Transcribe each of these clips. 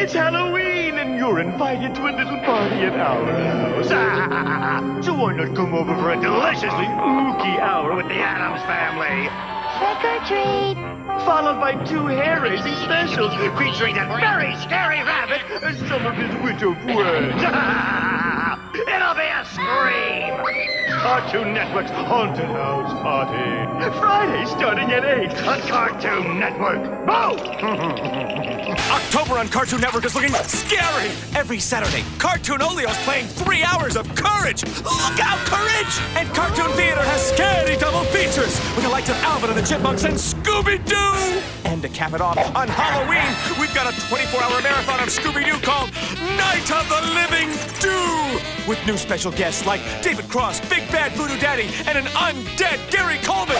It's Halloween, and you're invited to a little party at our house. Ah, so why not come over for a deliciously ooky hour with the Addams family? Trick or treat. Followed by two hair-raising specials featuring that very scary rabbit and some of his wit of words. It'll be a scream! Cartoon Network's Haunted House Party. Friday starting at 8 on Cartoon Network. Boom! October on Cartoon Network is looking scary. Every Saturday, Cartoon Olio's playing three hours of Courage. Look out, Courage! And Cartoon Theater has scary double features with the likes of Alvin and the Chipmunks and Scooby-Doo. And to cap it off, on Halloween, we've got a 24-hour marathon of Scooby-Doo called Night of the Living Doo with new special guests like David Cross, Big Bad Voodoo Daddy, and an undead Gary Coleman.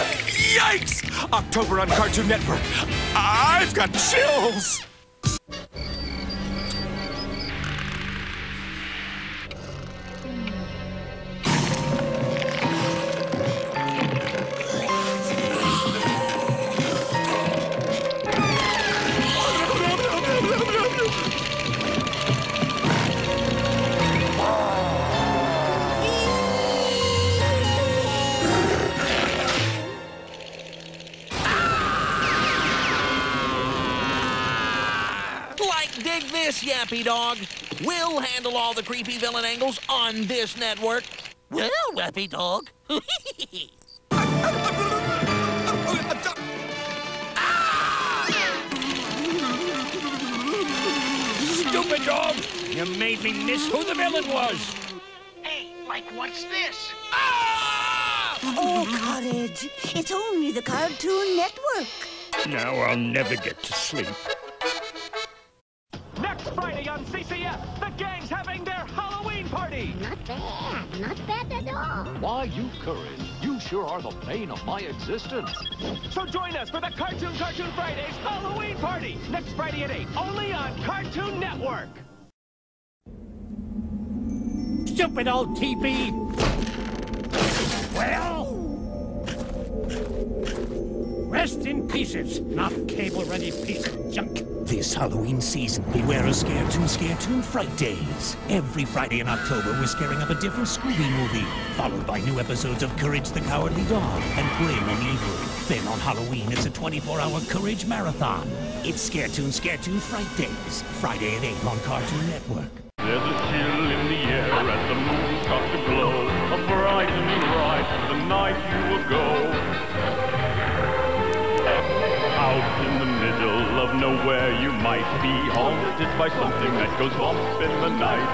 Yikes! October on Cartoon Network. I've got chills. This, Yappy Dog. We'll handle all the creepy villain angles on this network. Well, Yappy Dog. Stupid dog! You made me miss who the villain was. Hey, like, what's this? Ah! Oh, Courage. It's only the Cartoon Network. Now I'll never get to sleep. Party. Not bad. Not bad at all. Why, you courage. You sure are the bane of my existence. So join us for the Cartoon Cartoon Fridays Halloween party next Friday at 8, only on Cartoon Network. Stupid old TV! Well? Rest in pieces, not cable-ready piece of junk. This Halloween season, beware of Scare Toon Scare Toon Fright Days. Every Friday in October, we're scaring up a different Scooby movie, followed by new episodes of Courage the Cowardly Dog and Grim and Evil. Then on Halloween, it's a 24-hour Courage Marathon. It's Scare Toon Scare Toon Fright Days, Friday at 8 on Cartoon Network. There's a chill in the air as the moon starts to glow. A brightening right the night you will go. Out nowhere you might be haunted by something that goes bump in the night.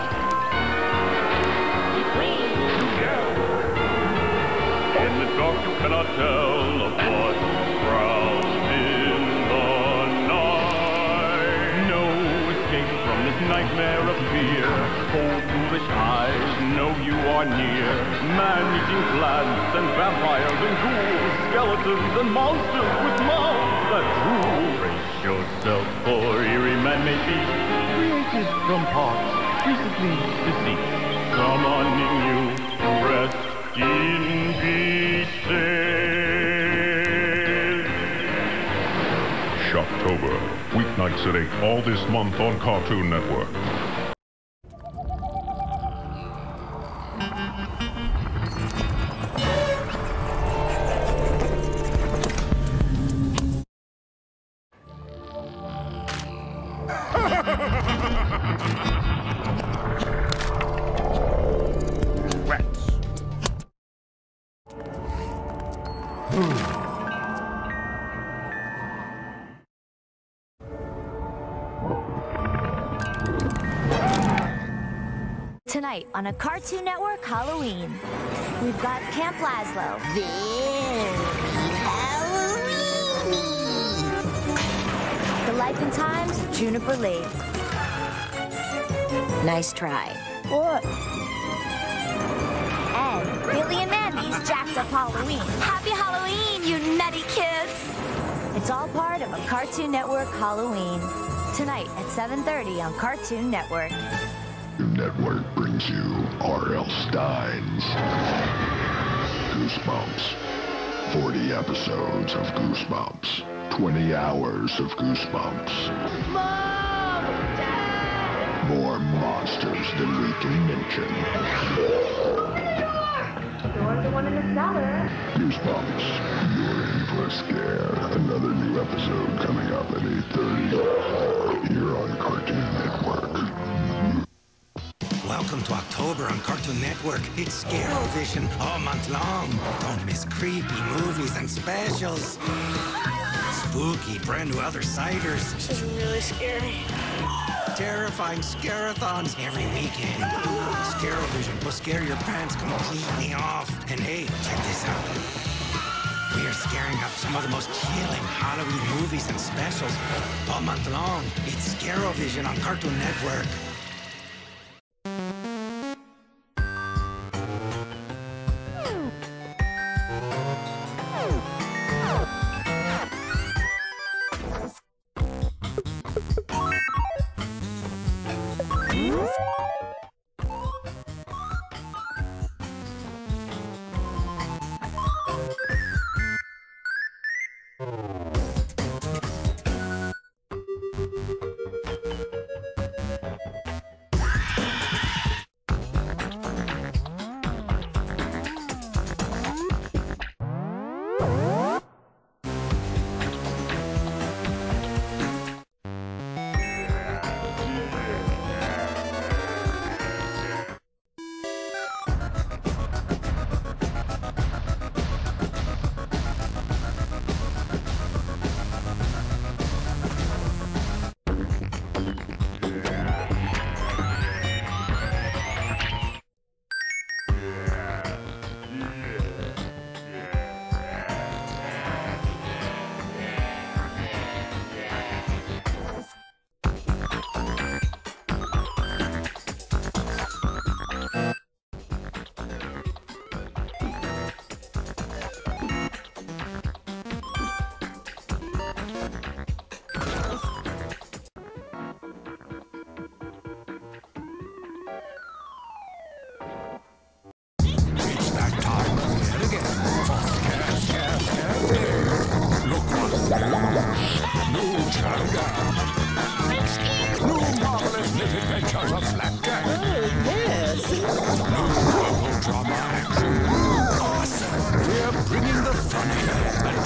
In the dark you cannot tell of what prowls in the night. No escape from this nightmare of fear. Cold, foolish eyes know you are near. Man-eating plants and vampires and ghouls, skeletons and monsters with mouths that drool. Parts recently deceased. Summoning you, rest in. Shocktober, weeknights at 8, all this month on Cartoon Network. Tonight on a Cartoon Network Halloween, we've got Camp Lazlo. Very Halloween. The Life and Times of Juniper Lee. Nice try. What? And Billy and Mandy's Jacked Up Halloween. Happy Halloween, you nutty kids! It's all part of a Cartoon Network Halloween. Tonight at 7.30 on Cartoon Network. Network brings you R.L. Stine's Goosebumps. 40 episodes of Goosebumps. 20 hours of Goosebumps. Mom! Dad! More monsters than we can mention. You're the one in the cellar. Goosebumps. You're in for a scare. Another new episode coming up to October on Cartoon Network. It's Scarovision all month long. Don't miss creepy movies and specials. Spooky, brand new other ciders. This is really scary. Terrifying scarathons every weekend. Scarovision will scare your pants completely off. And hey, check this out. We are scaring up some of the most chilling Halloween movies and specials all month long. It's Scarovision on Cartoon Network. Local drama action. Awesome. We're bringing the funny and